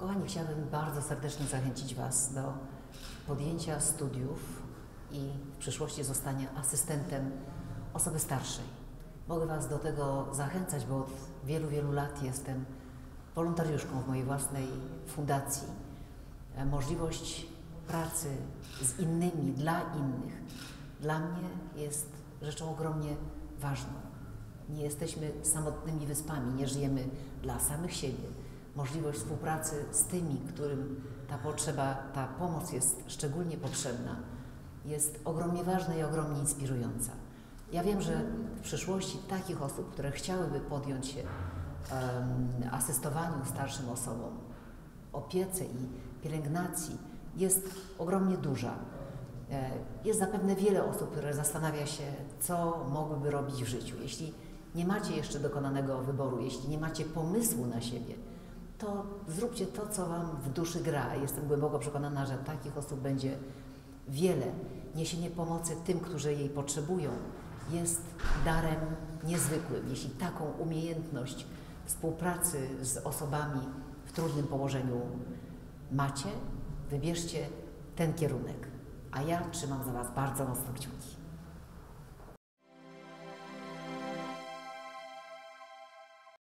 Kochani, chciałabym bardzo serdecznie zachęcić Was do podjęcia studiów i w przyszłości zostania asystentem osoby starszej. Mogę Was do tego zachęcać, bo od wielu, wielu lat jestem wolontariuszką w mojej własnej fundacji. E, Możliwość pracy z innymi, dla innych, dla mnie jest rzeczą ogromnie ważną. Nie jesteśmy samotnymi wyspami, nie żyjemy dla samych siebie. Możliwość współpracy z tymi, którym ta potrzeba, ta pomoc jest szczególnie potrzebna, jest ogromnie ważna i ogromnie inspirująca. Ja wiem, że w przyszłości takich osób, które chciałyby podjąć się em, asystowaniu starszym osobom, opiece i pielęgnacji jest ogromnie duża. E, Jest zapewne wiele osób, które zastanawia się, co mogłyby robić w życiu. Jeśli nie macie jeszcze dokonanego wyboru, jeśli nie macie pomysłu na siebie, to zróbcie to, co Wam w duszy gra. Jestem głęboko przekonana, że takich osób będzie wiele. Niesienie pomocy tym, którzy jej potrzebują, jest darem niezwykłym. Jeśli taką umiejętność współpracy z osobami w trudnym położeniu macie, wybierzcie ten kierunek. A ja trzymam za Was bardzo mocno kciuki.